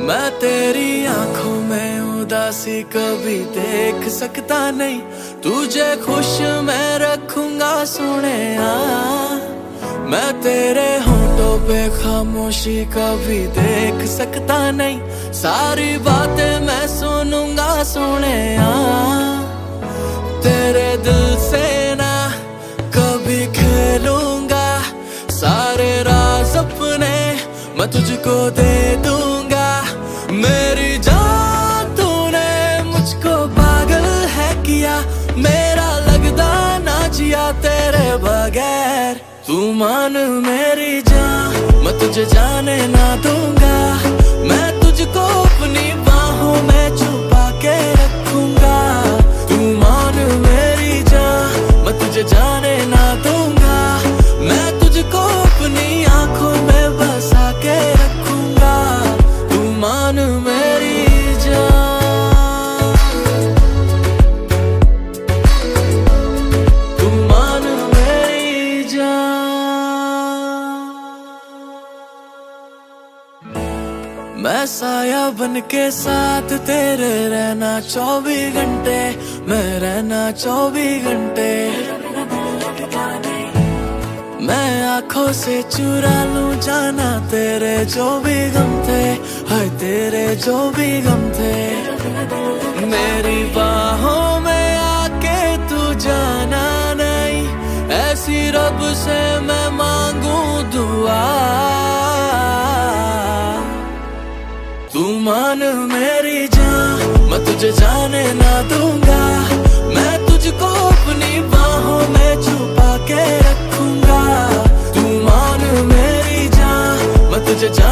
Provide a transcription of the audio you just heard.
मैं तेरी आँखों में उदासी कभी देख सकता नहीं। तुझे खुश मैं रखूँगा सुने मैं तेरे होठों पे खामोशी कभी देख सकता नहीं। सारी बातें मैं सुनूँगा सुने तेरे दिल से ना कभी खेलूँगा। सारे राज अपने, मैं तुझको दे दूँगा मेरी जान तूने मुझको पागल है किया, मेरा लगदा ना जिया तेरे बगैर। तू मान मेरी जान, मैं तुझे जाने ना दूँगा मैं साया बन के साथ तेरे रहना चौबीस घंटे, मैं रहना चौबीस घंटे। मैं आँखों से चुरा लू जाना तेरे जो भी गम थे, हाय तेरे जो भी गम थे। मेरी बाहों में आके तू जाना नहीं, ऐसी रब से मैं मांगू दुआ। तू मान मेरी जान, मैं तुझे जाने ना दूँगा। मैं तुझको अपनी बाहों में छुपा के रखूँगा। तू मान मेरी जान, मैं तुझे जान